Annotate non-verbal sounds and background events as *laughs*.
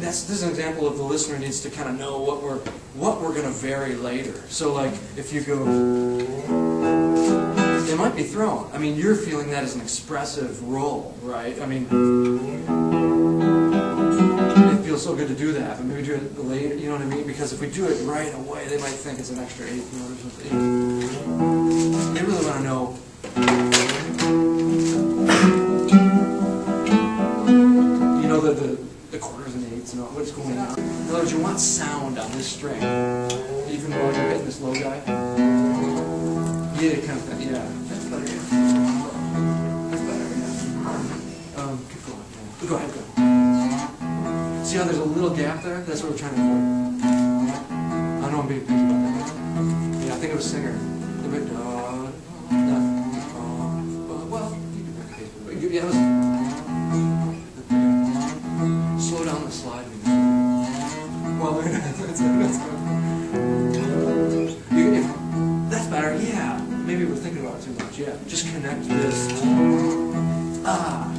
That's, this is an example of the listener needs to kind of know what we're what we're going to vary later. So like if you go, it might be thrown. I mean, you're feeling that as an expressive role, right? I mean, it feels so good to do that, but maybe do it later. You know what I mean? Because if we do it right away, they might think it's an extra eighth note or something. They really want to know. You know the, the, quarters and eighths and all, what's going on. In other words, you want sound on this string, even while you're hitting this low guy. Yeah, kind of yeah. Go ahead, go. See how there's a little gap there? That's what we're trying to avoid. I know I'm being picky about that. Yeah, I think it was Singer. A bit, uh, uh, well, you a yeah. Slow down the slide. Well, *laughs* that's, that's good. You- if- that's better, yeah. Maybe we're thinking about it too much, yeah. Just connect this. Ah,